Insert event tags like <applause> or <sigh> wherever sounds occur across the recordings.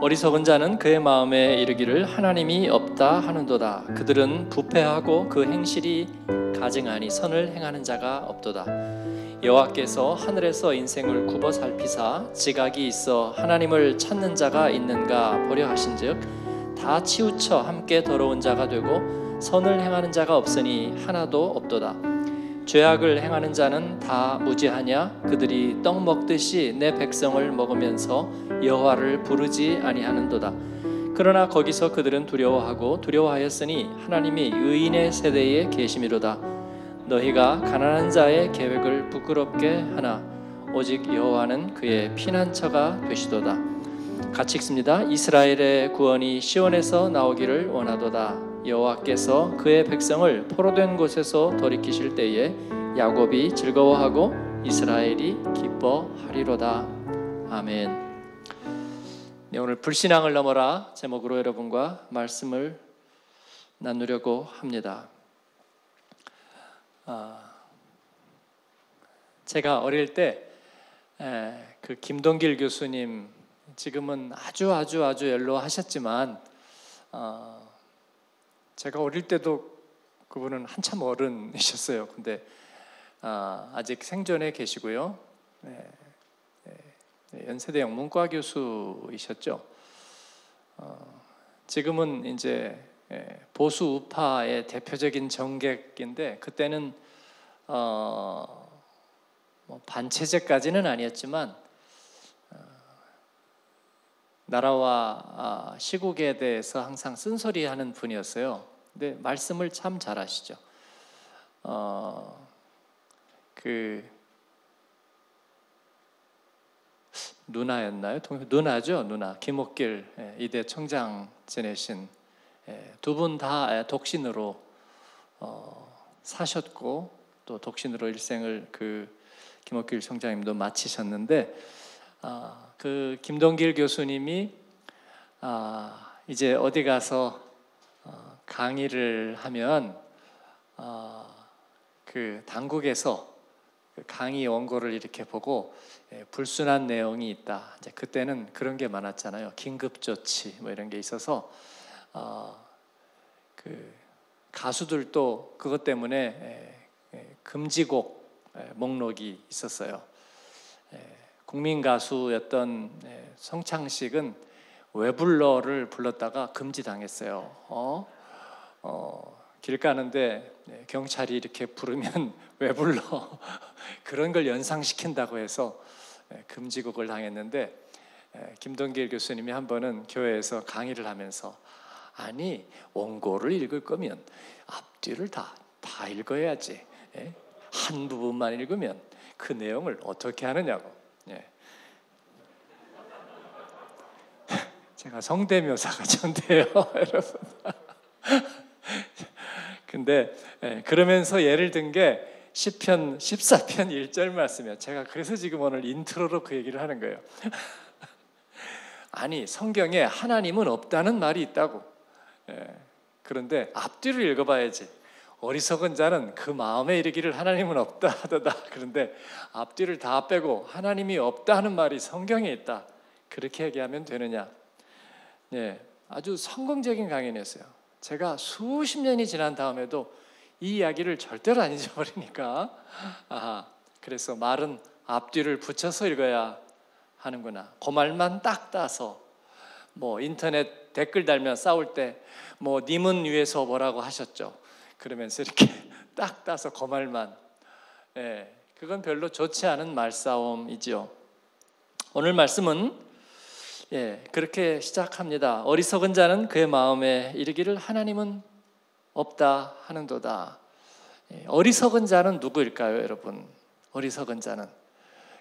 어리석은 자는 그의 마음에 이르기를 하나님이 없다 하는도다. 그들은 부패하고 그 행실이 가증하니 선을 행하는 자가 없도다. 여호와께서 하늘에서 인생을 굽어 살피사 지각이 있어 하나님을 찾는 자가 있는가 보려 하신즉 다 치우쳐 함께 더러운 자가 되고 선을 행하는 자가 없으니 하나도 없도다. 죄악을 행하는 자는 다 무지하냐? 그들이 떡 먹듯이 내 백성을 먹으면서 여호와를 부르지 아니하는도다. 그러나 거기서 그들은 두려워하고 두려워하였으니 하나님이 의인의 세대에 계심이로다. 너희가 가난한 자의 계획을 부끄럽게 하나 오직 여호와는 그의 피난처가 되시도다. 같이 읽습니다. 이스라엘의 구원이 시온에서 나오기를 원하도다 여호와께서 그의 백성을 포로된 곳에서 돌이키실 때에 야곱이 즐거워하고 이스라엘이 기뻐하리로다. 아멘. 네, 오늘 불신앙을 넘어라 제목으로 여러분과 말씀을 나누려고 합니다. 아, 제가 어릴 때 그 김동길 교수님 지금은 아주 아주 아주 연로하셨지만 어, 제가 어릴 때도 그분은 한참 어른이셨어요. 근데 아, 아직 생존해 계시고요. 네, 네, 네 연세대 영문과 교수이셨죠. 어, 지금은 이제 예, 보수 우파의 대표적인 정객인데 그때는 어, 뭐 반체제까지는 아니었지만 어, 나라와 아, 시국에 대해서 항상 쓴소리하는 분이었어요. 근데 말씀을 참 잘하시죠. 어, 그 누나였나요? 누나죠, 누나. 김옥길 예, 이대 청장 지내신 예, 두분 다 독신으로 어, 사셨고 또 독신으로 일생을 그 김옥길 청장님도 마치셨는데 아, 그 김동길 교수님이 아, 이제 어디 가서 어, 강의를 하면 어, 그 당국에서 그 강의 원고를 이렇게 보고 예, 불순한 내용이 있다. 이제 그때는 그런 게 많았잖아요. 긴급 조치 뭐 이런 게 있어서 어, 그 가수들도 그것 때문에 예, 예, 금지곡 예, 목록이 있었어요. 예, 국민 가수였던 예, 성창식은 외불러를 불렀다가 금지당했어요. 어? 어, 길 가는데 네, 경찰이 이렇게 부르면 <laughs> 외불러 <laughs> 그런 걸 연상시킨다고 해서 예, 금지곡을 당했는데 김동길 교수님이 한 번은 교회에서 강의를 하면서 아니 원고를 읽을 거면 앞뒤를 다 다 읽어야지 한 부분만 읽으면 그 내용을 어떻게 하느냐고 예. <laughs> 제가 성대묘사가 좀 돼요, <laughs> 여러분. 근데 예, 그러면서 예를 든게 시편 14편 1절 말씀이에요. 제가 그래서 지금 오늘 인트로로 그 얘기를 하는 거예요. <laughs> 아니 성경에 하나님은 없다는 말이 있다고. 예, 그런데 앞뒤를 읽어봐야지. 어리석은 자는 그 마음에 이르기를 하나님은 없다 하다 그런데 앞뒤를 다 빼고 하나님이 없다 하는 말이 성경에 있다. 그렇게 얘기하면 되느냐? 네, 아주 성공적인 강연이었어요. 제가 수십 년이 지난 다음에도 이 이야기를 절대로 안 잊어버리니까 아 그래서 말은 앞뒤를 붙여서 읽어야 하는구나. 그 말만 딱 따서 뭐 인터넷 댓글 달면 싸울 때 뭐 님은 위에서 뭐라고 하셨죠. 그러면서 이렇게 <laughs> 딱 따서 그 말만 예, 그건 별로 좋지 않은 말싸움이지요. 오늘 말씀은 예, 그렇게 시작합니다. 어리석은 자는 그의 마음에 이르기를 하나님은 없다 하는도다. 예, 어리석은 자는 누구일까요, 여러분? 어리석은 자는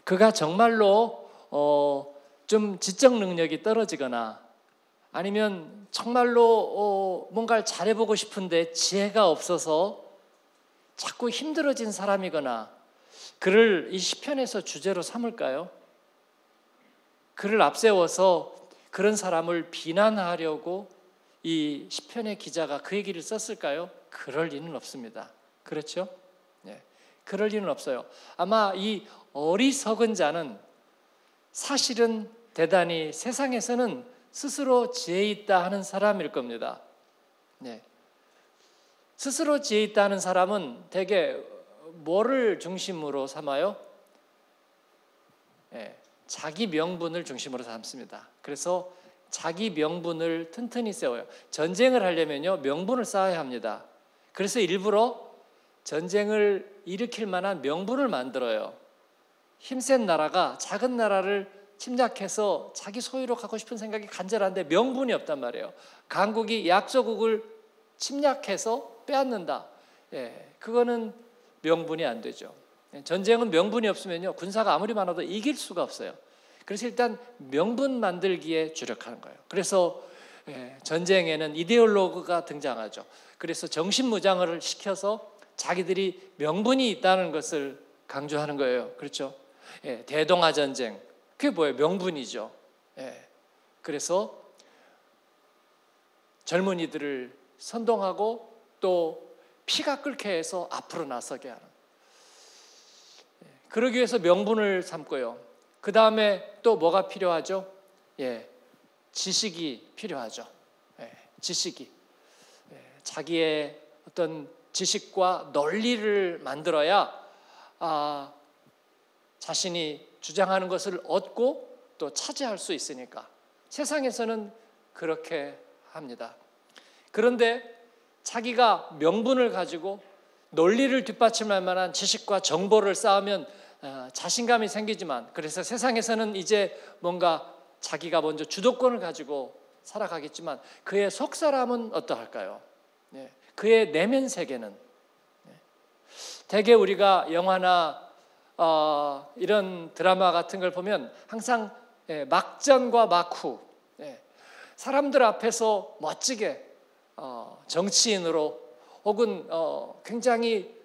그가 정말로 어, 좀 지적 능력이 떨어지거나 아니면 정말로 어, 뭔가를 잘해보고 싶은데 지혜가 없어서 자꾸 힘들어진 사람이거나 그를 이 시편에서 주제로 삼을까요? 그를 앞세워서 그런 사람을 비난하려고 이 시편의 기자가 그 얘기를 썼을까요? 그럴 리는 없습니다. 그렇죠? 네. 그럴 리는 없어요. 아마 이 어리석은 자는 사실은 대단히 세상에서는 스스로 지혜 있다 하는 사람일 겁니다. 네. 스스로 지혜 있다 하는 사람은 대개 뭐를 중심으로 삼아요? 네. 자기 명분을 중심으로 삼습니다. 그래서 자기 명분을 튼튼히 세워요. 전쟁을 하려면요, 명분을 쌓아야 합니다. 그래서 일부러 전쟁을 일으킬 만한 명분을 만들어요. 힘센 나라가 작은 나라를 침략해서 자기 소유로 갖고 싶은 생각이 간절한데 명분이 없단 말이에요. 강국이 약소국을 침략해서 빼앗는다. 예, 그거는 명분이 안 되죠. 예, 전쟁은 명분이 없으면요 군사가 아무리 많아도 이길 수가 없어요. 그래서 일단 명분 만들기에 주력하는 거예요. 그래서 예, 전쟁에는 이데올로그가 등장하죠. 그래서 정신무장을 시켜서 자기들이 명분이 있다는 것을 강조하는 거예요. 그렇죠? 예, 대동아 전쟁 그게 뭐예요? 명분이죠. 예, 그래서 젊은이들을 선동하고 또 피가 끓게 해서 앞으로 나서게 하는. 예, 그러기 위해서 명분을 삼고요. 그 다음에 또 뭐가 필요하죠? 예, 지식이 필요하죠. 예, 지식이. 예, 자기의 어떤 지식과 논리를 만들어야 아, 자신이 주장하는 것을 얻고 또 차지할 수 있으니까 세상에서는 그렇게 합니다. 그런데 자기가 명분을 가지고 논리를 뒷받침할 만한 지식과 정보를 쌓으면 어, 자신감이 생기지만 그래서 세상에서는 이제 뭔가 자기가 먼저 주도권을 가지고 살아가겠지만 그의 속 사람은 어떠할까요? 네. 그의 내면 세계는 네. 대개 우리가 영화나 어, 이런 드라마 같은 걸 보면 항상 예, 막전과 막후 예, 사람들 앞에서 멋지게 어, 정치인으로 혹은 어, 굉장히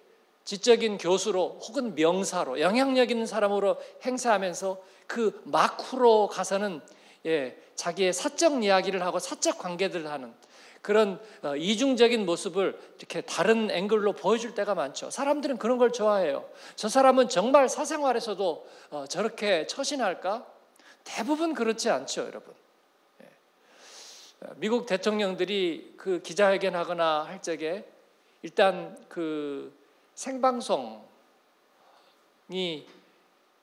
지적인 교수로 혹은 명사로 영향력 있는 사람으로 행사하면서 그 마쿠로 가서는 예, 자기의 사적 이야기를 하고 사적 관계들을 하는 그런 어, 이중적인 모습을 이렇게 다른 앵글로 보여줄 때가 많죠. 사람들은 그런 걸 좋아해요. 저 사람은 정말 사생활에서도 어, 저렇게 처신할까? 대부분 그렇지 않죠, 여러분. 예. 미국 대통령들이 그 기자회견하거나 할 적에 일단 그 생방송이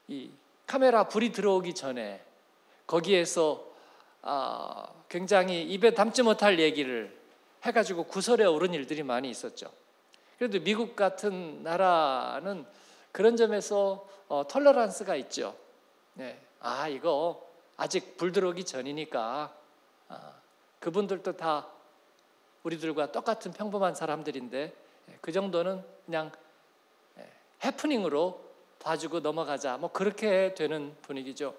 이 카메라 불이 들어오기 전에 거기에서 아, 굉장히 입에 담지 못할 얘기를 해가지고 구설에 오른 일들이 많이 있었죠. 그래도 미국 같은 나라는 그런 점에서 어, 털러란스가 있죠. 네. 아 이거 아직 불 들어오기 전이니까 아, 그분들도 다 우리들과 똑같은 평범한 사람들인데 예, 그 정도는 그냥 예, 해프닝으로 봐주고 넘어가자. 뭐 그렇게 되는 분위기죠.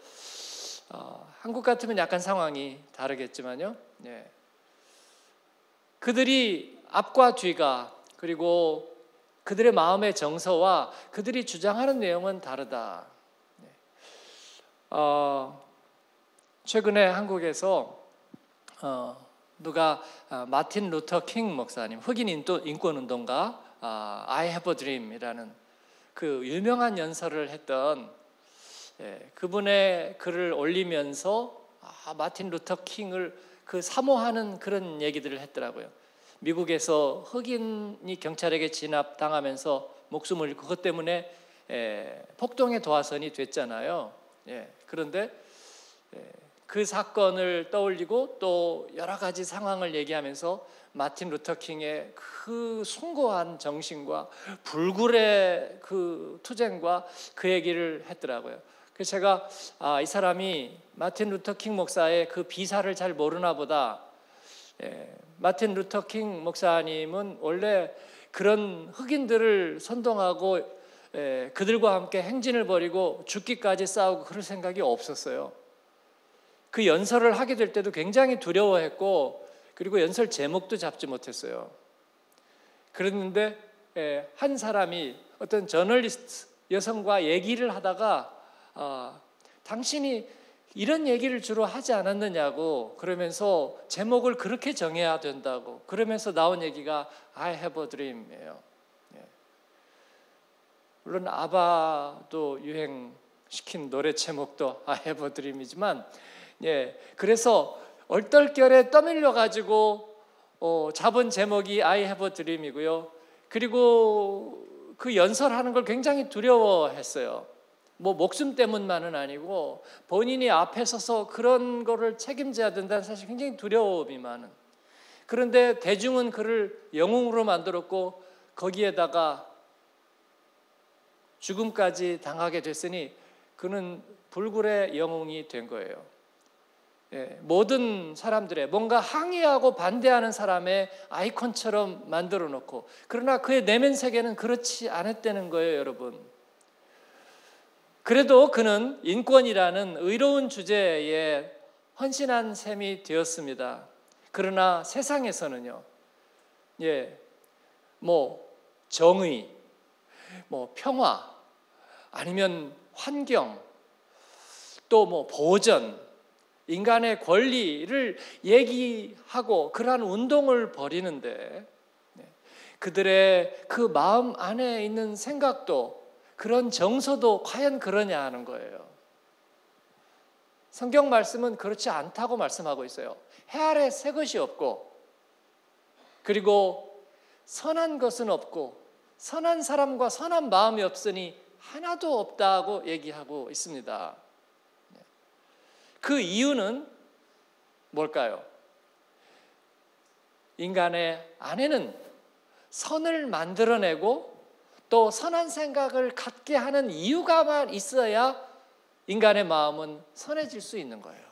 어, 한국 같으면 약간 상황이 다르겠지만요. 예. 그들이 앞과 뒤가 그리고 그들의 마음의 정서와 그들이 주장하는 내용은 다르다. 예. 어, 최근에 한국에서 어, 누가 아, 마틴 루터 킹 목사님 흑인 인권 운동가 아, I Have a Dream이라는 그 유명한 연설을 했던 예, 그분의 글을 올리면서 아, 마틴 루터 킹을 그 사모하는 그런 얘기들을 했더라고요. 미국에서 흑인이 경찰에게 진압당하면서 목숨을 잃고 그것 때문에 예, 폭동의 도화선이 됐잖아요. 예, 그런데 예, 그 사건을 떠올리고 또 여러 가지 상황을 얘기하면서 마틴 루터 킹의 그 숭고한 정신과 불굴의 그 투쟁과 그 얘기를 했더라고요. 그래서 제가 아, 이 사람이 마틴 루터 킹 목사의 그 비사를 잘 모르나 보다. 예, 마틴 루터 킹 목사님은 원래 그런 흑인들을 선동하고 예, 그들과 함께 행진을 벌이고 죽기까지 싸우고 그럴 생각이 없었어요. 그 연설을 하게 될 때도 굉장히 두려워했고 그리고 연설 제목도 잡지 못했어요. 그랬는데 예, 한 사람이 어떤 저널리스트 여성과 얘기를 하다가 어, 당신이 이런 얘기를 주로 하지 않았느냐고 그러면서 제목을 그렇게 정해야 된다고 그러면서 나온 얘기가 I have a dream이에요. 예. 물론 아바도 유행시킨 노래 제목도 I have a dream이지만 예, 그래서 얼떨결에 떠밀려 가지고 어, 잡은 제목이 I have a dream이고요. 그리고 그 연설하는 걸 굉장히 두려워했어요. 뭐 목숨 때문만은 아니고 본인이 앞에 서서 그런 거를 책임져야 된다는 사실 굉장히 두려움이 많은. 그런데 대중은 그를 영웅으로 만들었고 거기에다가 죽음까지 당하게 됐으니 그는 불굴의 영웅이 된 거예요. 예, 모든 사람들의 뭔가 항의하고 반대하는 사람의 아이콘처럼 만들어 놓고 그러나 그의 내면 세계는 그렇지 않았다는 거예요, 여러분. 그래도 그는 인권이라는 의로운 주제에 헌신한 셈이 되었습니다. 그러나 세상에서는요, 예, 뭐 정의, 뭐 평화, 아니면 환경, 또 뭐 보전, 인간의 권리를 얘기하고 그러한 운동을 벌이는데 네, 그들의 그 마음 안에 있는 생각도 그런 정서도 과연 그러냐 하는 거예요. 성경 말씀은 그렇지 않다고 말씀하고 있어요. 해 아래 새 것이 없고 그리고 선한 것은 없고 선한 사람과 선한 마음이 없으니 하나도 없다고 얘기하고 있습니다. 그 이유는 뭘까요? 인간의 안에는 선을 만들어내고 또 선한 생각을 갖게 하는 이유가만 있어야 인간의 마음은 선해질 수 있는 거예요.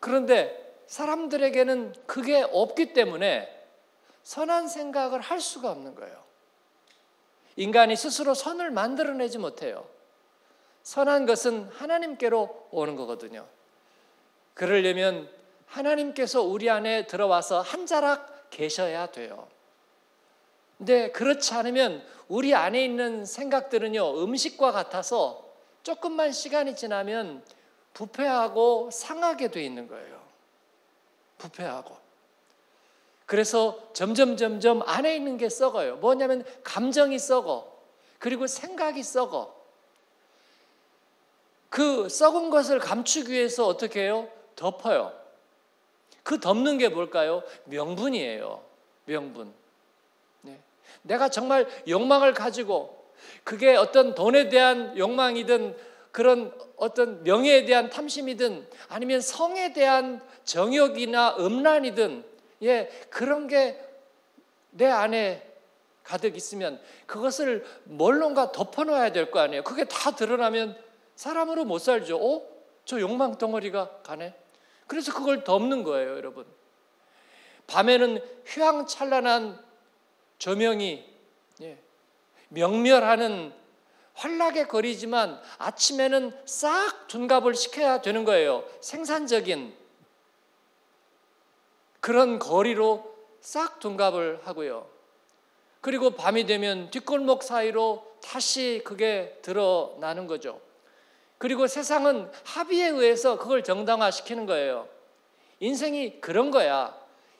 그런데 사람들에게는 그게 없기 때문에 선한 생각을 할 수가 없는 거예요. 인간이 스스로 선을 만들어내지 못해요. 선한 것은 하나님께로 오는 거거든요. 그러려면 하나님께서 우리 안에 들어와서 한 자락 계셔야 돼요. 근데 그렇지 않으면 우리 안에 있는 생각들은요, 음식과 같아서 조금만 시간이 지나면 부패하고 상하게 돼 있는 거예요. 부패하고. 그래서 점점 점점 안에 있는 게 썩어요. 뭐냐면 감정이 썩어. 그리고 생각이 썩어. 그 썩은 것을 감추기 위해서 어떻게 해요? 덮어요. 그 덮는 게 뭘까요? 명분이에요. 명분. 네. 내가 정말 욕망을 가지고 그게 어떤 돈에 대한 욕망이든 그런 어떤 명예에 대한 탐심이든 아니면 성에 대한 정욕이나 음란이든 예, 그런 게 내 안에 가득 있으면 그것을 뭘론가 덮어놔야 될 거 아니에요. 그게 다 드러나면 사람으로 못 살죠. 어? 저 욕망 덩어리가 가네. 그래서 그걸 덮는 거예요, 여러분. 밤에는 휘황찬란한 조명이 예, 명멸하는 환락의 거리지만 아침에는 싹 둔갑을 시켜야 되는 거예요. 생산적인 그런 거리로 싹 둔갑을 하고요. 그리고 밤이 되면 뒷골목 사이로 다시 그게 드러나는 거죠. 그리고 세상은 합의에 의해서 그걸 정당화시키는 거예요. 인생이 그런 거야.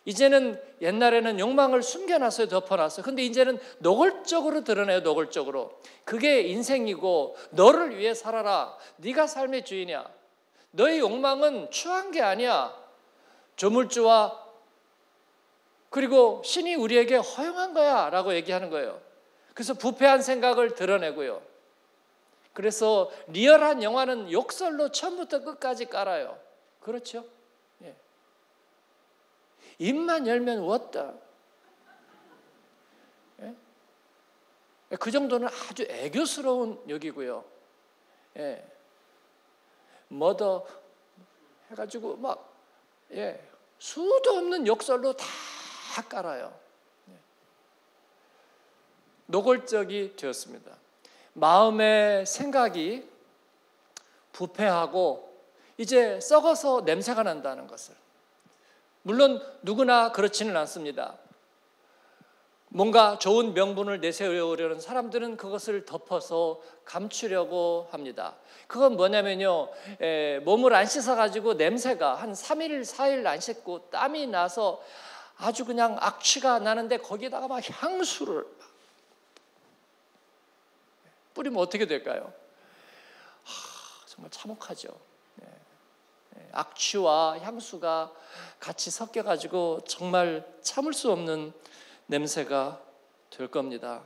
이제는 옛날에는 욕망을 숨겨놨어요, 덮어놨어요. 근데 이제는 노골적으로 드러내요, 노골적으로. 그게 인생이고 너를 위해 살아라. 네가 삶의 주인이야. 너의 욕망은 추한 게 아니야. 조물주와 그리고 신이 우리에게 허용한 거야 라고 얘기하는 거예요. 그래서 부패한 생각을 드러내고요. 그래서 리얼한 영화는 욕설로 처음부터 끝까지 깔아요. 그렇죠? 예. 입만 열면 왔다. 예? 그 정도는 아주 애교스러운 욕이고요. 예. 머더 해가지고 막 예. 수도 없는 욕설로 다 깔아요. 예. 노골적이 되었습니다. 마음의 생각이 부패하고 이제 썩어서 냄새가 난다는 것을. 물론 누구나 그렇지는 않습니다. 뭔가 좋은 명분을 내세우려는 사람들은 그것을 덮어서 감추려고 합니다. 그건 뭐냐면요, 에, 몸을 안 씻어가지고 냄새가 한 3일, 4일 안 씻고 땀이 나서 아주 그냥 악취가 나는데 거기다가 막 향수를 뿌리면 어떻게 될까요? 하, 정말 참혹하죠. 악취와 향수가 같이 섞여 가지고 정말 참을 수 없는 냄새가 될 겁니다.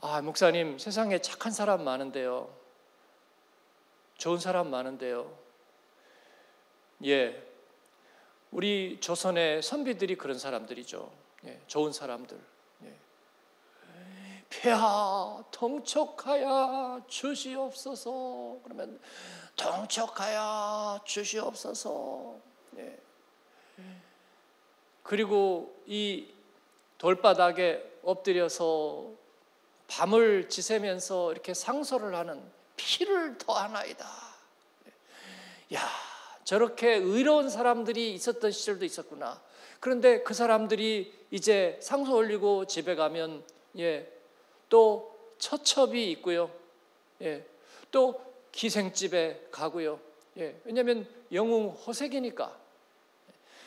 아, 목사님, 세상에 착한 사람 많은데요. 좋은 사람 많은데요. 예. 우리 조선의 선비들이 그런 사람들이죠. 예, 좋은 사람들. 예. 폐하 통촉하여 주시옵소서. 그러면 통촉하여 주시옵소서. 예. 그리고 이 돌바닥에 엎드려서 밤을 지새면서 이렇게 상소를 하는 피를 더하나이다. 야, 저렇게 의로운 사람들이 있었던 시절도 있었구나. 그런데 그 사람들이 이제 상소 올리고 집에 가면 예, 또 처첩이 있고요. 예, 또 기생집에 가고요. 예, 왜냐하면 영웅 호색이니까.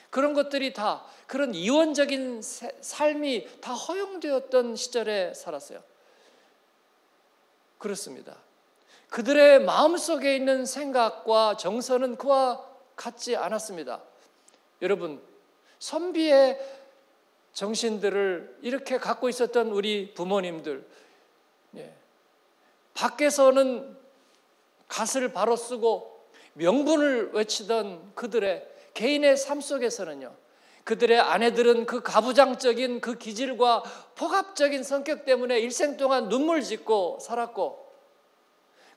그런 것들이 다 그런 이원적인 삶이 다 허용되었던 시절에 살았어요. 그렇습니다. 그들의 마음속에 있는 생각과 정서는 그와 같지 않았습니다. 여러분, 선비의 정신들을 이렇게 갖고 있었던 우리 부모님들, 예. 밖에서는 갓을 바로 쓰고 명분을 외치던 그들의 개인의 삶 속에서는요, 그들의 아내들은 그 가부장적인 그 기질과 폭압적인 성격 때문에 일생 동안 눈물 짓고 살았고,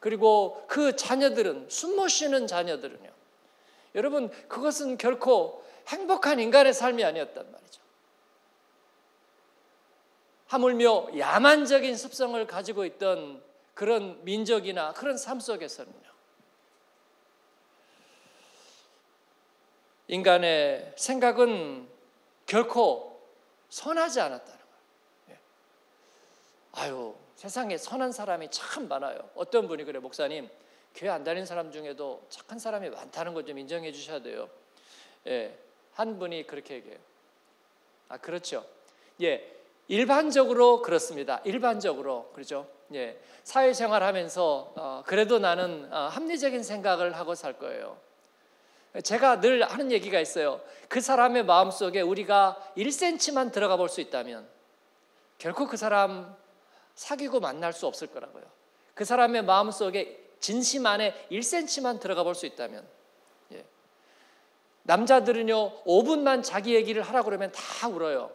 그리고 그 자녀들은, 숨못 쉬는 자녀들은요, 여러분, 그것은 결코 행복한 인간의 삶이 아니었단 말이죠. 하물며 야만적인 습성을 가지고 있던 그런 민족이나 그런 삶 속에서는요. 인간의 생각은 결코 선하지 않았다는 거예요. 예. 아유, 세상에 선한 사람이 참 많아요. 어떤 분이 그래, 목사님, 교회 안 다니는 사람 중에도 착한 사람이 많다는 것좀 인정해 주셔야 돼요. 예, 한 분이 그렇게 얘기해요. 아, 그렇죠. 예, 일반적으로 그렇습니다. 일반적으로 그렇죠. 예, 사회생활 하면서 어, 그래도 나는 어, 합리적인 생각을 하고 살 거예요. 제가 늘 하는 얘기가 있어요. 그 사람의 마음 속에 우리가 1cm만 들어가 볼 수 있다면 결코 그 사람 사귀고 만날 수 없을 거라고요. 그 사람의 마음 속에 진심 안에 1cm만 들어가 볼 수 있다면 예. 남자들은요 5분만 자기 얘기를 하라 그러면 다 울어요.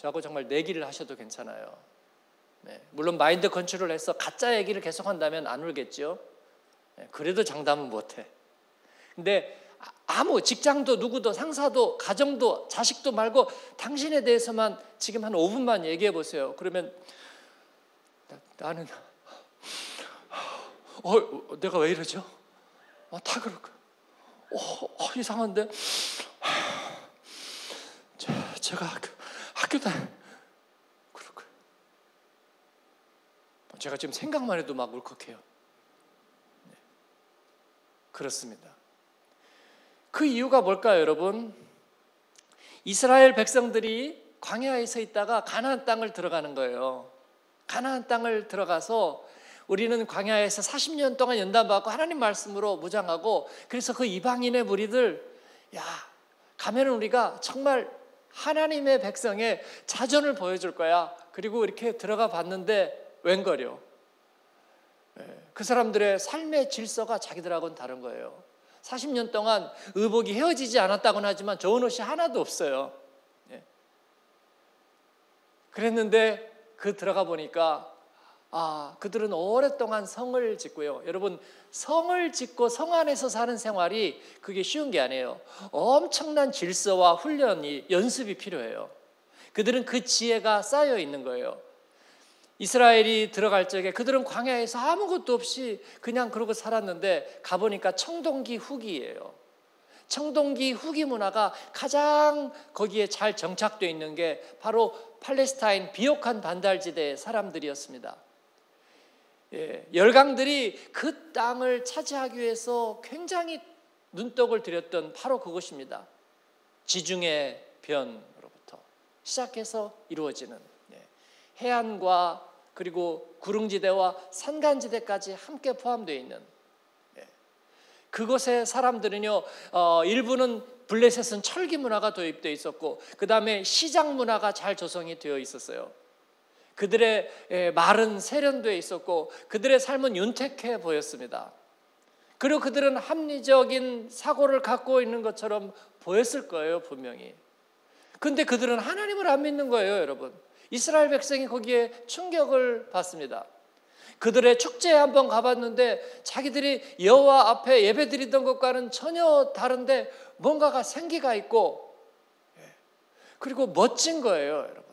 저하고 정말 내기를 하셔도 괜찮아요. 네. 물론 마인드 컨트롤 해서 가짜 얘기를 계속 한다면 안 울겠죠. 네. 그래도 장담은 못해. 근데 아무 직장도 누구도 상사도 가정도 자식도 말고 당신에 대해서만 지금 한 5분만 얘기해 보세요. 그러면 나, 는 어, 내가 왜 이러죠? 어, 다 그럴 거야. 어, 어, 이상한데 제, 제가 학교, 학교 다닐 그럴 거예요. 제가 지금 생각만 해도 막 울컥해요. 네. 그렇습니다. 그 이유가 뭘까요, 여러분? 이스라엘 백성들이 광야에 서 있다가 가나안 땅을 들어가는 거예요. 가나안 땅을 들어가서 우리는 광야에서 40년 동안 연단받고 하나님 말씀으로 무장하고 그래서 그 이방인의 무리들 야 가면은 우리가 정말 하나님의 백성의 자존을 보여줄 거야. 그리고 이렇게 들어가 봤는데 웬걸요. 예, 그 사람들의 삶의 질서가 자기들하고는 다른 거예요. 40년 동안 의복이 헤어지지 않았다고는 하지만 좋은 옷이 하나도 없어요. 예. 그랬는데 그 들어가 보니까 아, 그들은 오랫동안 성을 짓고요. 여러분, 성을 짓고 성 안에서 사는 생활이 그게 쉬운 게 아니에요. 엄청난 질서와 훈련이, 연습이 필요해요. 그들은 그 지혜가 쌓여 있는 거예요. 이스라엘이 들어갈 적에 그들은 광야에서 아무것도 없이 그냥 그러고 살았는데 가보니까 청동기 후기예요. 청동기 후기 문화가 가장 거기에 잘 정착되어 있는 게 바로 팔레스타인 비옥한 반달지대의 사람들이었습니다. 예, 열강들이 그 땅을 차지하기 위해서 굉장히 눈독을 들였던 바로 그것입니다. 지중해 변으로부터 시작해서 이루어지는 예, 해안과 그리고 구릉지대와 산간지대까지 함께 포함되어 있는 예. 그곳의 사람들은요 어, 일부는 블레셋은 철기 문화가 도입되어 있었고 그 다음에 시장 문화가 잘 조성이 되어 있었어요. 그들의 예, 말은 세련되어 있었고 그들의 삶은 윤택해 보였습니다. 그리고 그들은 합리적인 사고를 갖고 있는 것처럼 보였을 거예요, 분명히. 근데 그들은 하나님을 안 믿는 거예요, 여러분. 이스라엘 백성이 거기에 충격을 받습니다. 그들의 축제에 한번 가봤는데 자기들이 여호와 앞에 예배드리던 것과는 전혀 다른데 뭔가가 생기가 있고 예, 그리고 멋진 거예요, 여러분.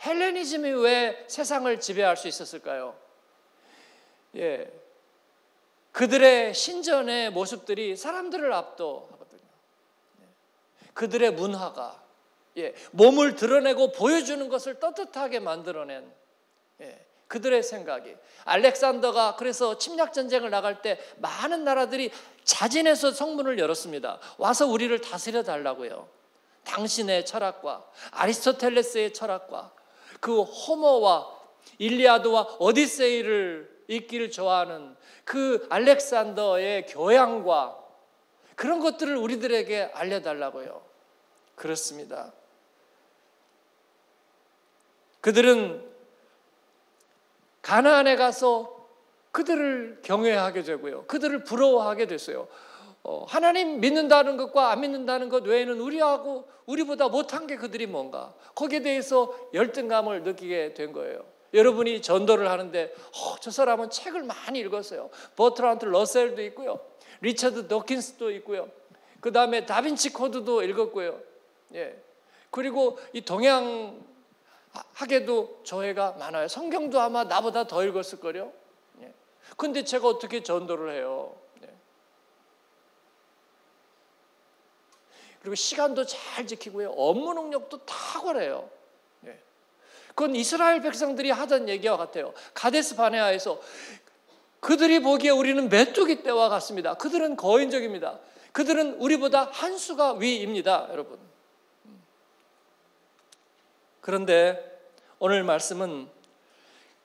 예. 헬레니즘이 왜 세상을 지배할 수 있었을까요? 예, 그들의 신전의 모습들이 사람들을 압도하거든요. 그들의 문화가 예, 몸을 드러내고 보여주는 것을 떳떳하게 만들어낸 예, 그들의 생각이 알렉산더가 그래서 침략 전쟁을 나갈 때 많은 나라들이 자진해서 성문을 열었습니다. 와서 우리를 다스려 달라고요. 당신의 철학과 아리스토텔레스의 철학과 그 호모와 일리아드와 오디세이를 읽기를 좋아하는 그 알렉산더의 교양과 그런 것들을 우리들에게 알려달라고요. 그렇습니다. 그들은 가나안에 가서 그들을 경외하게 되고요. 그들을 부러워하게 됐어요. 어, 하나님 믿는다는 것과 안 믿는다는 것 외에는 우리하고 우리보다 못한 게 그들이 뭔가 거기에 대해서 열등감을 느끼게 된 거예요. 여러분이 전도를 하는데 어, 저 사람은 책을 많이 읽었어요. 버트란트 러셀도 있고요. 리처드 도킨스도 있고요. 그 다음에 다빈치 코드도 읽었고요. 예. 그리고 이 동양 학에도 조회가 많아요. 성경도 아마 나보다 더 읽었을 거요. 예. 근데 제가 어떻게 전도를 해요? 예. 그리고 시간도 잘 지키고요. 업무 능력도 탁월해요. 그건 이스라엘 백성들이 하던 얘기와 같아요. 가데스 바네아에서 그들이 보기에 우리는 메뚜기 떼와 같습니다. 그들은 거인적입니다. 그들은 우리보다 한 수가 위입니다, 여러분. 그런데 오늘 말씀은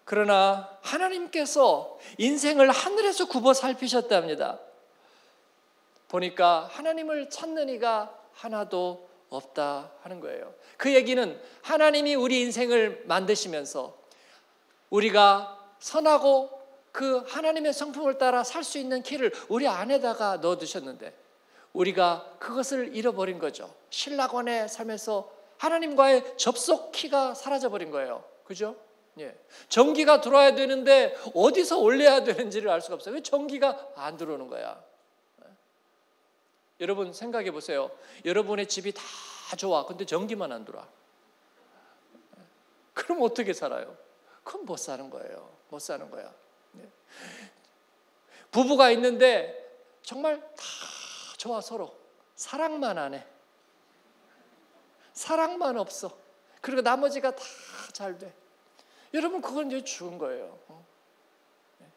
그러나 하나님께서 인생을 하늘에서 굽어 살피셨답니다. 보니까 하나님을 찾는 이가 하나도 없다 하는 거예요. 그 얘기는 하나님이 우리 인생을 만드시면서 우리가 선하고 그 하나님의 성품을 따라 살 수 있는 키를 우리 안에다가 넣어 두셨는데 우리가 그것을 잃어버린 거죠. 신라권의 삶에서 하나님과의 접속 키가 사라져 버린 거예요. 그죠? 예. 전기가 들어와야 되는데 어디서 올려야 되는지를 알 수가 없어요. 왜 전기가 안 들어오는 거야? 여러분 생각해 보세요. 여러분의 집이 다 좋아. 근데 전기만 안 들어와. 그럼 어떻게 살아요? 그럼 못 사는 거예요. 못 사는 거야. 네. 부부가 있는데 정말 다 좋아 서로. 사랑만 안 해. 사랑만 없어. 그리고 나머지가 다 잘 돼. 여러분 그건 이제 죽은 거예요. 어? 네.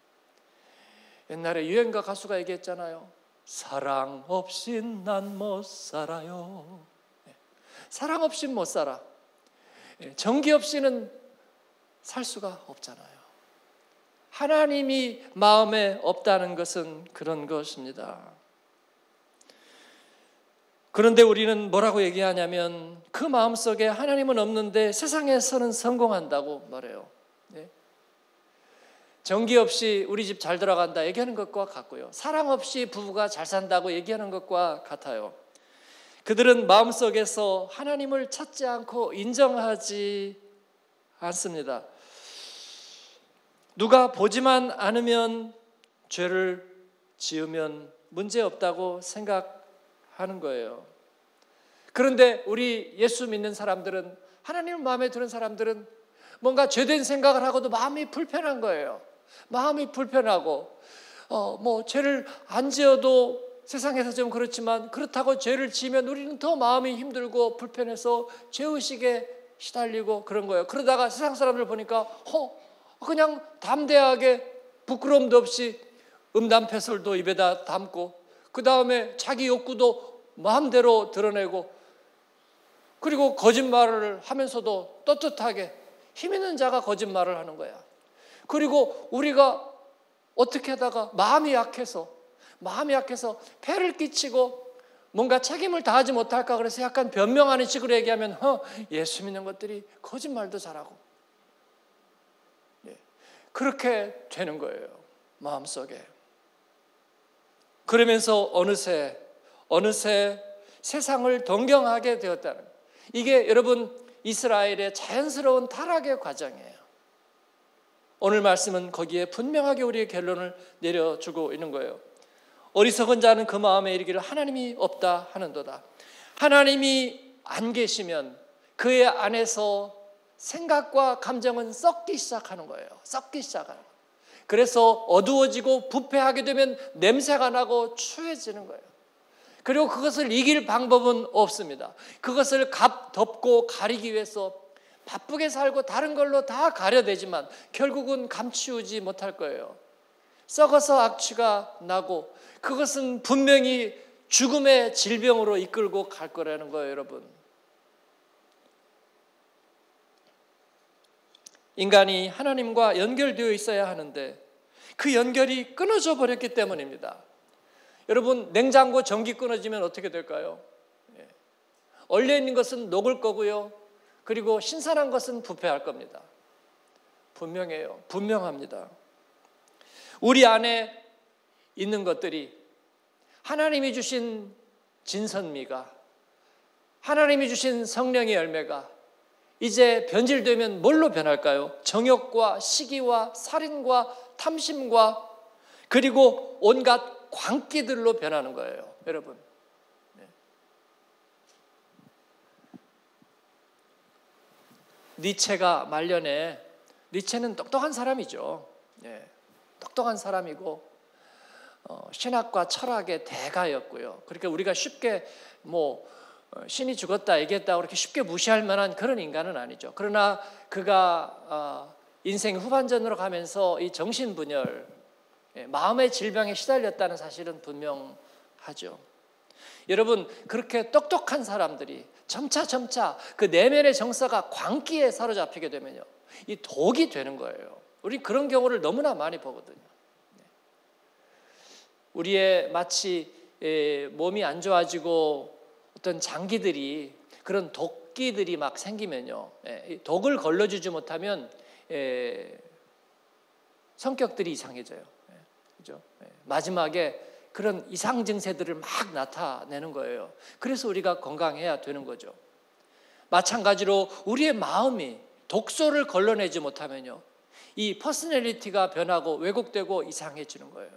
옛날에 유행가 가수가 얘기했잖아요. 사랑 없이 난못 살아요. 네. 사랑 없이 못 살아. 네. 전기 없이는 살 수가 없잖아요. 하나님이 마음에 없다는 것은 그런 것입니다. 그런데 우리는 뭐라고 얘기하냐면 그 마음 속에 하나님은 없는데 세상에서는 성공한다고 말해요. 전기 없이 우리 집 잘 들어간다 얘기하는 것과 같고요. 사랑 없이 부부가 잘 산다고 얘기하는 것과 같아요. 그들은 마음속에서 하나님을 찾지 않고 인정하지 않습니다. 누가 보지만 않으면 죄를 지으면 문제 없다고 생각하는 거예요. 그런데 우리 예수 믿는 사람들은 하나님을 마음에 드는 사람들은 뭔가 죄된 생각을 하고도 마음이 불편한 거예요. 마음이 불편하고 어, 뭐 죄를 안 지어도 세상에서 좀 그렇지만 그렇다고 죄를 지면 우리는 더 마음이 힘들고 불편해서 죄의식에 시달리고 그런 거예요. 그러다가 세상 사람들 보니까 어, 그냥 담대하게 부끄러움도 없이 음담패설도 입에다 담고 그 다음에 자기 욕구도 마음대로 드러내고 그리고 거짓말을 하면서도 떳떳하게 힘 있는 자가 거짓말을 하는 거야. 그리고 우리가 어떻게 하다가 마음이 약해서 마음이 약해서 폐를 끼치고 뭔가 책임을 다하지 못할까 그래서 약간 변명하는 식으로 얘기하면 어, 예수 믿는 것들이 거짓말도 잘하고. 예, 그렇게 되는 거예요 마음속에. 그러면서 어느새 어느새 세상을 동경하게 되었다는 이게 여러분 이스라엘의 자연스러운 타락의 과정이에요. 오늘 말씀은 거기에 분명하게 우리의 결론을 내려주고 있는 거예요. 어리석은 자는 그 마음에 이르기를 하나님이 없다 하는도다. 하나님이 안 계시면 그의 안에서 생각과 감정은 썩기 시작하는 거예요. 썩기 시작하는 거예요. 그래서 어두워지고 부패하게 되면 냄새가 나고 추해지는 거예요. 그리고 그것을 이길 방법은 없습니다. 그것을 갑 덮고 가리기 위해서 바쁘게 살고 다른 걸로 다 가려대지만 결국은 감추지 못할 거예요. 썩어서 악취가 나고 그것은 분명히 죽음의 질병으로 이끌고 갈 거라는 거예요, 여러분. 인간이 하나님과 연결되어 있어야 하는데 그 연결이 끊어져 버렸기 때문입니다. 여러분, 냉장고 전기 끊어지면 어떻게 될까요? 예. 얼려 있는 것은 녹을 거고요. 그리고 신선한 것은 부패할 겁니다. 분명해요. 분명합니다. 우리 안에 있는 것들이 하나님이 주신 진선미가 하나님이 주신 성령의 열매가 이제 변질되면 뭘로 변할까요? 정욕과 시기와 살인과 탐심과 그리고 온갖 광기들로 변하는 거예요, 여러분. 니체가 말년에 니체는 똑똑한 사람이죠. 네. 똑똑한 사람이고 어, 신학과 철학의 대가였고요. 그러니까 우리가 쉽게 뭐 어, 신이 죽었다 얘기했다 그렇게 쉽게 무시할 만한 그런 인간은 아니죠. 그러나 그가 어, 인생 후반전으로 가면서 이 정신 분열, 예, 마음의 질병에 시달렸다는 사실은 분명하죠. 여러분 그렇게 똑똑한 사람들이 점차 점차 그 내면의 정서가 광기에 사로잡히게 되면요, 이 독이 되는 거예요. 우리 그런 경우를 너무나 많이 보거든요. 우리의 마치 몸이 안 좋아지고 어떤 장기들이 그런 독기들이 막 생기면요. 독을 걸러주지 못하면 성격들이 이상해져요. 그죠? 마지막에 그런 이상 증세들을 막 나타내는 거예요. 그래서 우리가 건강해야 되는 거죠. 마찬가지로 우리의 마음이 독소를 걸러내지 못하면요. 이 personality가 변하고 왜곡되고 이상해지는 거예요.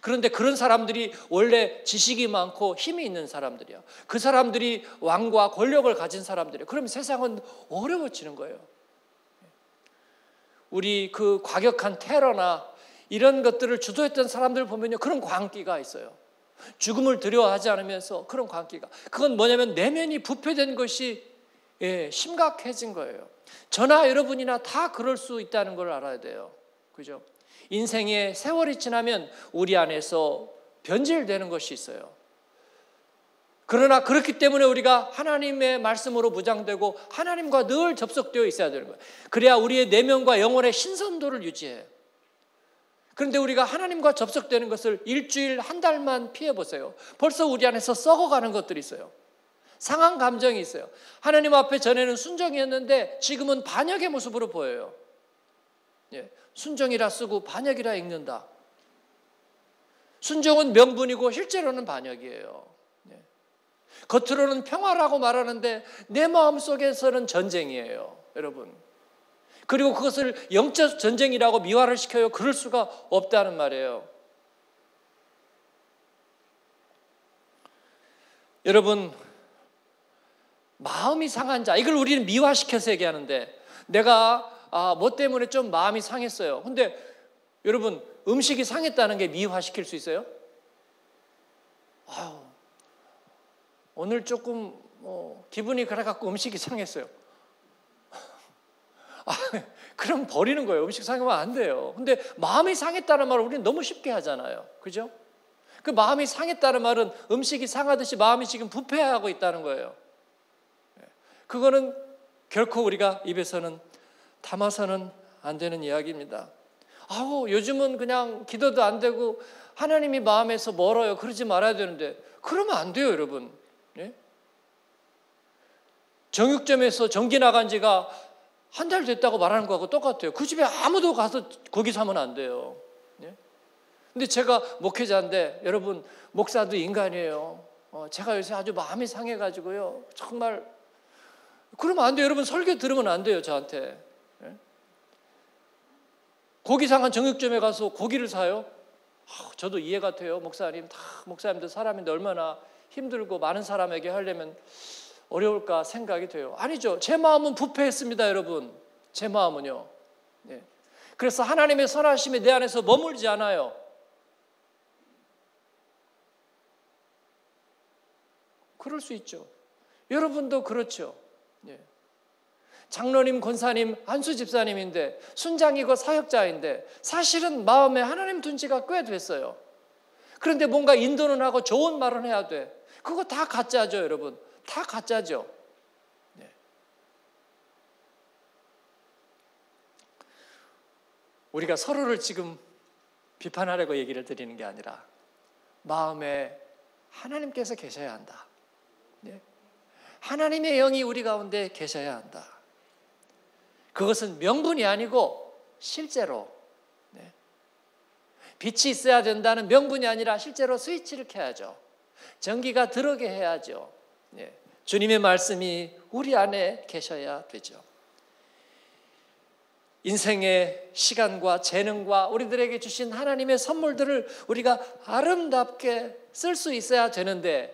그런데 그런 사람들이 원래 지식이 많고 힘이 있는 사람들이야. 그 사람들이 왕과 권력을 가진 사람들이야. 그럼 세상은 어려워지는 거예요. 우리 그 과격한 테러나 이런 것들을 주도했던 사람들 보면요. 그런 광기가 있어요. 죽음을 두려워하지 않으면서 그런 광기가. 그건 뭐냐면 내면이 부패된 것이 예, 심각해진 거예요. 저나 여러분이나 다 그럴 수 있다는 걸 알아야 돼요. 그죠? 인생의 세월이 지나면 우리 안에서 변질되는 것이 있어요. 그러나 그렇기 때문에 우리가 하나님의 말씀으로 무장되고 하나님과 늘 접속되어 있어야 되는 거예요. 그래야 우리의 내면과 영혼의 신선도를 유지해. 그런데 우리가 하나님과 접속되는 것을 일주일, 한 달만 피해 보세요. 벌써 우리 안에서 썩어가는 것들이 있어요. 상한 감정이 있어요. 하나님 앞에 전에는 순정이었는데 지금은 반역의 모습으로 보여요. 예. 순정이라 쓰고 반역이라 읽는다. 순정은 명분이고 실제로는 반역이에요. 예. 겉으로는 평화라고 말하는데 내 마음 속에서는 전쟁이에요, 여러분. 그리고 그것을 영적 전쟁이라고 미화를 시켜요. 그럴 수가 없다는 말이에요. 여러분, 마음이 상한 자, 이걸 우리는 미화시켜서 얘기하는데 내가 아, 뭐 때문에 좀 마음이 상했어요. 근데 여러분, 음식이 상했다는 게 미화시킬 수 있어요? 아유, 오늘 조금 뭐 기분이 그래갖고 음식이 상했어요. 아, 그럼 버리는 거예요. 음식 상하면 안 돼요. 근데 마음이 상했다는 말을 우리는 너무 쉽게 하잖아요. 그죠? 그 마음이 상했다는 말은 음식이 상하듯이 마음이 지금 부패하고 있다는 거예요. 그거는 결코 우리가 입에서는 담아서는 안 되는 이야기입니다. 아우 요즘은 그냥 기도도 안 되고 하나님이 마음에서 멀어요. 그러지 말아야 되는데 그러면 안 돼요, 여러분. 예? 정육점에서 전기 나간 지가 한 달 됐다고 말하는 거하고 똑같아요. 그 집에 아무도 가서 거기 사면 안 돼요. 예? 근데 제가 목회자인데 여러분 목사도 인간이에요. 어, 제가 요새 아주 마음이 상해가지고요. 정말 그러면 안 돼요. 여러분 설교 들으면 안 돼요. 저한테. 예? 고기 상한 정육점에 가서 고기를 사요. 아, 저도 이해가 돼요. 목사님 다 목사님들 사람인데 얼마나 힘들고 많은 사람에게 하려면 어려울까 생각이 돼요. 아니죠. 제 마음은 부패했습니다, 여러분. 제 마음은요. 네. 그래서 하나님의 선하심이 내 안에서 머물지 않아요. 그럴 수 있죠. 여러분도 그렇죠. 네. 장로님, 권사님, 한수 집사님인데 순장이고 사역자인데 사실은 마음에 하나님 둔 지가 꽤 됐어요. 그런데 뭔가 인도는 하고 좋은 말은 해야 돼. 그거 다 가짜죠, 여러분. 다 가짜죠. 네. 우리가 서로를 지금 비판하려고 얘기를 드리는 게 아니라 마음에 하나님께서 계셔야 한다. 네. 하나님의 영이 우리 가운데 계셔야 한다. 그것은 명분이 아니고 실제로 네. 빛이 있어야 된다는 명분이 아니라 실제로 스위치를 켜야죠. 전기가 들어게 해야죠. 네. 주님의 말씀이 우리 안에 계셔야 되죠. 인생의 시간과 재능과 우리들에게 주신 하나님의 선물들을 우리가 아름답게 쓸 수 있어야 되는데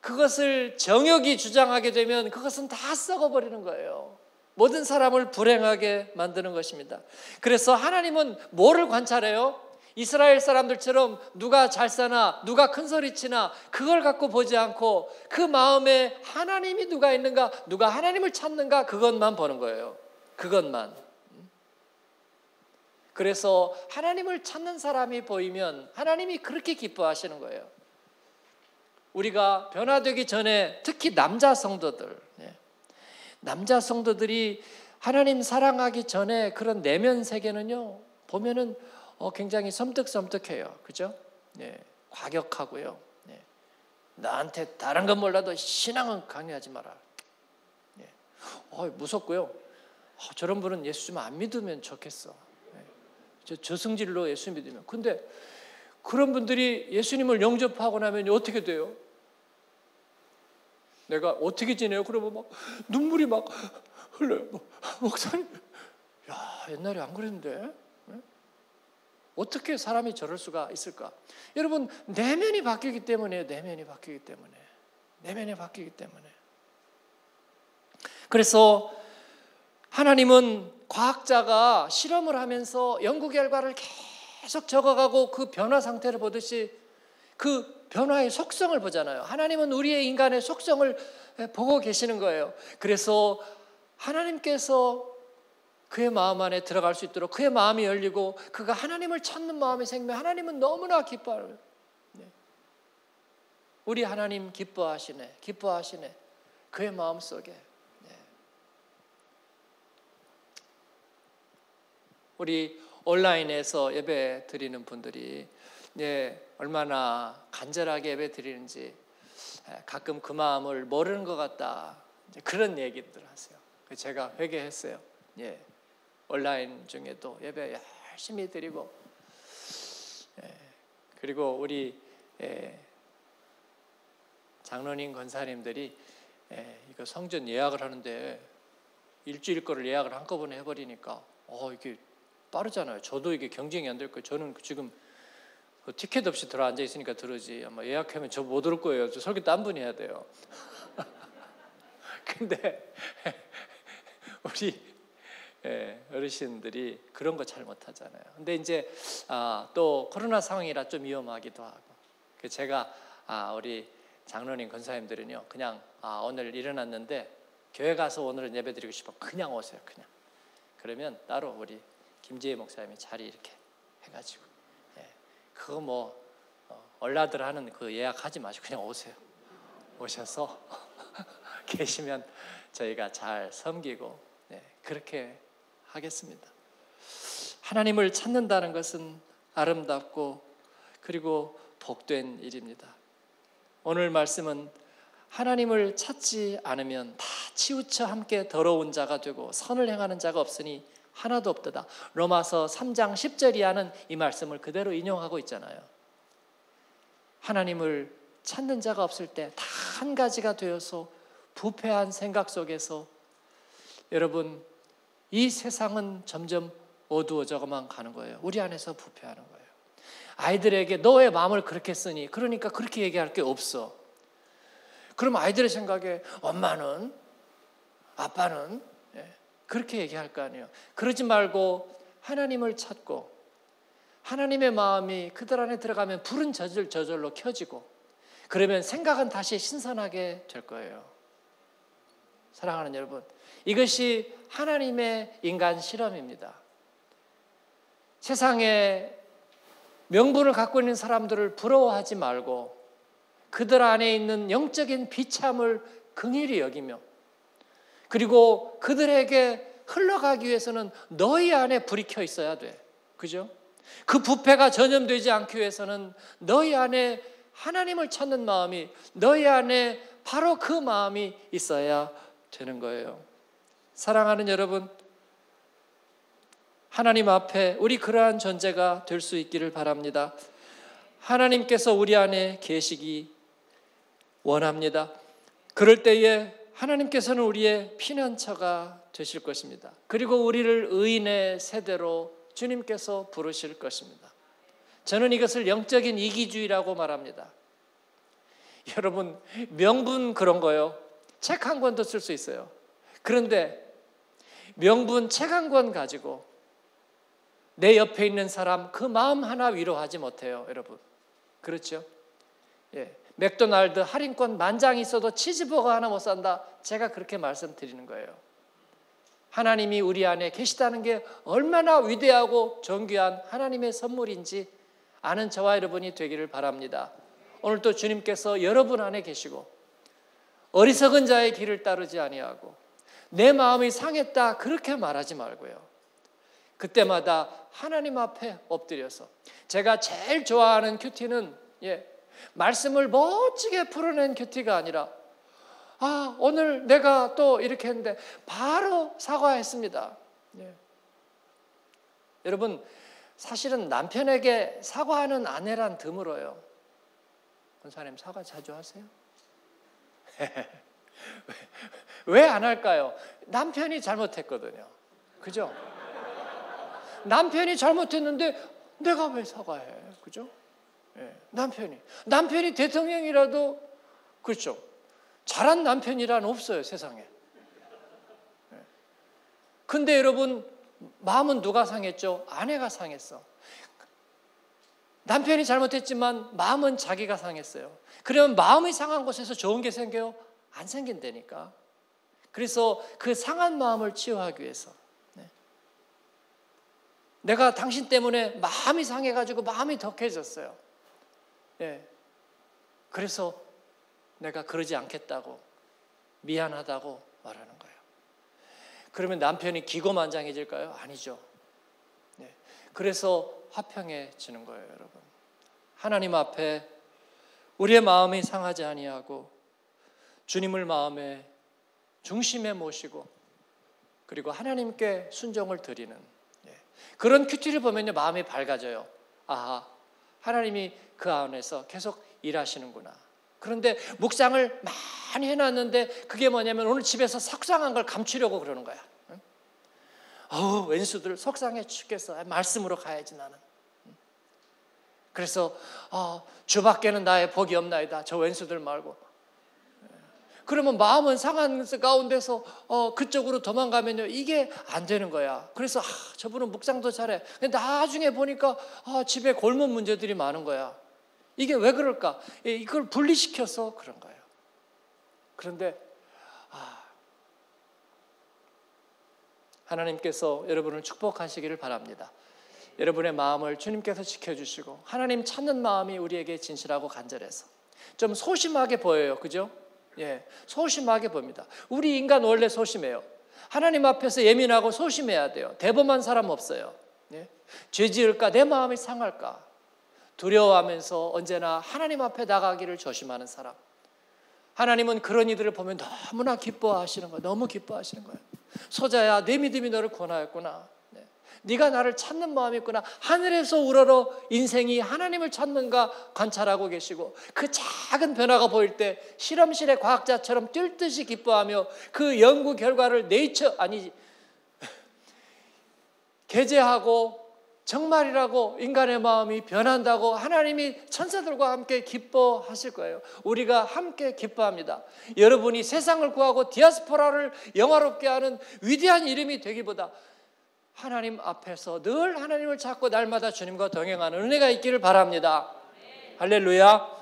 그것을 정욕이 주장하게 되면 그것은 다 썩어버리는 거예요. 모든 사람을 불행하게 만드는 것입니다. 그래서 하나님은 뭐를 관찰해요? 이스라엘 사람들처럼 누가 잘 사나 누가 큰 소리 치나 그걸 갖고 보지 않고 그 마음에 하나님이 누가 있는가 누가 하나님을 찾는가 그것만 보는 거예요. 그것만. 그래서 하나님을 찾는 사람이 보이면 하나님이 그렇게 기뻐하시는 거예요. 우리가 변화되기 전에 특히 남자 성도들, 예. 남자 성도들이 하나님 사랑하기 전에 그런 내면 세계는요 보면은 어, 굉장히 섬뜩섬뜩해요. 그죠? 네, 과격하고요. 네. 나한테 다른 건 몰라도 신앙은 강요하지 마라. 네. 어, 무섭고요. 어, 저런 분은 예수 좀 안 믿으면 좋겠어. 네. 저, 저승질로 예수 믿으면. 근데 그런 분들이 예수님을 영접하고 나면 어떻게 돼요? 내가 어떻게 지내요? 그러면 막 눈물이 막 흘러요. 뭐, 목사님, 야 옛날에 안 그랬는데 어떻게 사람이 저럴 수가 있을까? 여러분 내면이 바뀌기 때문에 내면이 바뀌기 때문에 내면이 바뀌기 때문에 그래서 하나님은 과학자가 실험을 하면서 연구 결과를 계속 적어가고 그 변화 상태를 보듯이 그 변화의 속성을 보잖아요. 하나님은 우리의 인간의 속성을 보고 계시는 거예요. 그래서 하나님께서 그의 마음 안에 들어갈 수 있도록 그의 마음이 열리고 그가 하나님을 찾는 마음이 생기면 하나님은 너무나 기뻐요. 네. 우리 하나님 기뻐하시네, 기뻐하시네. 그의 마음 속에. 네. 우리 온라인에서 예배 드리는 분들이 예, 얼마나 간절하게 예배 드리는지 가끔 그 마음을 모르는 것 같다. 그런 얘기들 하세요. 제가 회개했어요. 예. 온라인 중에도 예배 열심히 드리고 예, 그리고 우리 예, 장로님 권사님들이 예, 이거 성전 예약을 하는데 일주일 거를 예약을 한꺼번에 해버리니까 어 이게 빠르잖아요. 저도 이게 경쟁이 안 될 거예요. 저는 지금 그 티켓 없이 들어 앉아 있으니까 들으지. 아마 예약하면 저 못 올 거예요. 저 설교 딴 분이 해야 돼요. <laughs> 근데 <laughs> 우리 예, 어르신들이 그런 거 잘 못하잖아요. 근데 이제 아, 또 코로나 상황이라 좀 위험하기도 하고. 그 제가 아, 우리 장로님 권사님들은요, 그냥 아, 오늘 일어났는데 교회 가서 오늘은 예배드리고 싶어 그냥 오세요, 그냥. 그러면 따로 우리 김재희 목사님이 자리 이렇게 해가지고, 예, 그거 뭐 어, 얼라들 하는 그 예약하지 마시고 그냥 오세요. 오셔서 <laughs> 계시면 저희가 잘 섬기고 네, 그렇게 하겠습니다. 하나님을 찾는다는 것은 아름답고 그리고 복된 일입니다. 오늘 말씀은 하나님을 찾지 않으면 다 치우쳐 함께 더러운 자가 되고 선을 행하는 자가 없으니 하나도 없다. 로마서 3장 10절 이 하는 이 말씀을 그대로 인용하고 있잖아요. 하나님을 찾는 자가 없을 때 다 한 가지가 되어서 부패한 생각 속에서 여러분 이 세상은 점점 어두워져만 가는 거예요. 우리 안에서 부패하는 거예요. 아이들에게 너의 마음을 그렇게 쓰니 그러니까 그렇게 얘기할 게 없어. 그럼 아이들의 생각에 엄마는 아빠는 예, 그렇게 얘기할 거 아니에요. 그러지 말고 하나님을 찾고 하나님의 마음이 그들 안에 들어가면 불은 저절 저절로 켜지고 그러면 생각은 다시 신선하게 될 거예요. 사랑하는 여러분, 이것이 하나님의 인간 실험입니다. 세상에 명분을 갖고 있는 사람들을 부러워하지 말고 그들 안에 있는 영적인 비참을 긍일히 여기며 그리고 그들에게 흘러가기 위해서는 너희 안에 불이 켜 있어야 돼. 그죠? 그 부패가 전염되지 않기 위해서는 너희 안에 하나님을 찾는 마음이 너희 안에 바로 그 마음이 있어야 되는 거예요. 사랑하는 여러분, 하나님 앞에 우리 그러한 존재가 될 수 있기를 바랍니다. 하나님께서 우리 안에 계시기 원합니다. 그럴 때에 하나님께서는 우리의 피난처가 되실 것입니다. 그리고 우리를 의인의 세대로 주님께서 부르실 것입니다. 저는 이것을 영적인 이기주의라고 말합니다. <laughs> 여러분, 명분 그런 거요. 책 한 권도 쓸 수 있어요. 그런데 명분 책 한 권 가지고 내 옆에 있는 사람 그 마음 하나 위로하지 못해요, 여러분. 그렇죠? 예. 맥도날드 할인권 만장 있어도 치즈버거 하나 못 산다. 제가 그렇게 말씀드리는 거예요. 하나님이 우리 안에 계시다는 게 얼마나 위대하고 존귀한 하나님의 선물인지 아는 저와 여러분이 되기를 바랍니다. 오늘 또 주님께서 여러분 안에 계시고 어리석은 자의 길을 따르지 아니하고 내 마음이 상했다 그렇게 말하지 말고요. 그때마다 하나님 앞에 엎드려서 제가 제일 좋아하는 큐티는 예, 말씀을 멋지게 풀어낸 큐티가 아니라 아 오늘 내가 또 이렇게 했는데 바로 사과했습니다. 예. 여러분 사실은 남편에게 사과하는 아내란 드물어요. 권사님 사과 자주 하세요? 왜 안 할까요? 남편이 잘못했거든요. 그죠? 남편이 잘못했는데 내가 왜 사과해? 그죠? 예, 남편이. 남편이 대통령이라도 그렇죠. 잘한 남편이란 없어요, 세상에. 예. 근데 여러분, 마음은 누가 상했죠? 아내가 상했어. 남편이 잘못했지만 마음은 자기가 상했어요. 그러면 마음이 상한 곳에서 좋은 게 생겨요? 안 생긴다니까. 그래서 그 상한 마음을 치유하기 위해서 내가 당신 때문에 마음이 상해가지고 마음이 덕해졌어요. 예. 그래서 내가 그러지 않겠다고 미안하다고 말하는 거예요. 그러면 남편이 기고만장해질까요? 아니죠. 네. 그래서 화평해지는 거예요, 여러분. 하나님 앞에 우리의 마음이 상하지 아니하고 주님을 마음에 중심에 모시고 그리고 하나님께 순종을 드리는 그런 큐티를 보면요 마음이 밝아져요. 아 하나님이 그 안에서 계속 일하시는구나. 그런데 묵상을 많이 해놨는데 그게 뭐냐면 오늘 집에서 석상한 걸 감추려고 그러는 거야. 어우 왼수들 속상해 죽겠어. 말씀으로 가야지 나는. 그래서 어, 주밖에는 나의 복이 없나이다. 저 왼수들 말고 그러면 마음은 상한 가운데서 어, 그쪽으로 도망가면요 이게 안 되는 거야. 그래서 아, 저분은 묵상도 잘해. 근데 나중에 보니까 아, 집에 골문 문제들이 많은 거야. 이게 왜 그럴까? 이걸 분리시켜서 그런 거예요. 그런데 아, 하나님께서 여러분을 축복하시기를 바랍니다. 여러분의 마음을 주님께서 지켜주시고 하나님 찾는 마음이 우리에게 진실하고 간절해서 좀 소심하게 보여요. 그죠? 예, 소심하게 봅니다. 우리 인간 원래 소심해요. 하나님 앞에서 예민하고 소심해야 돼요. 대범한 사람 없어요. 예? 죄 지을까 내 마음이 상할까 두려워하면서 언제나 하나님 앞에 나가기를 조심하는 사람. 하나님은 그런 이들을 보면 너무나 기뻐하시는 거예요. 너무 기뻐하시는 거예요. 소자야, 내 믿음이 너를 구원하였구나. 네. 네가 나를 찾는 마음이 있구나. 하늘에서 우러러 인생이 하나님을 찾는가 관찰하고 계시고 그 작은 변화가 보일 때 실험실의 과학자처럼 뛸 듯이 기뻐하며 그 연구 결과를 네이처 아니 <laughs> 게재하고 정말이라고 인간의 마음이 변한다고 하나님이 천사들과 함께 기뻐하실 거예요. 우리가 함께 기뻐합니다. 여러분이 세상을 구하고 디아스포라를 영화롭게 하는 위대한 이름이 되기보다 하나님 앞에서 늘 하나님을 찾고 날마다 주님과 동행하는 은혜가 있기를 바랍니다. 할렐루야.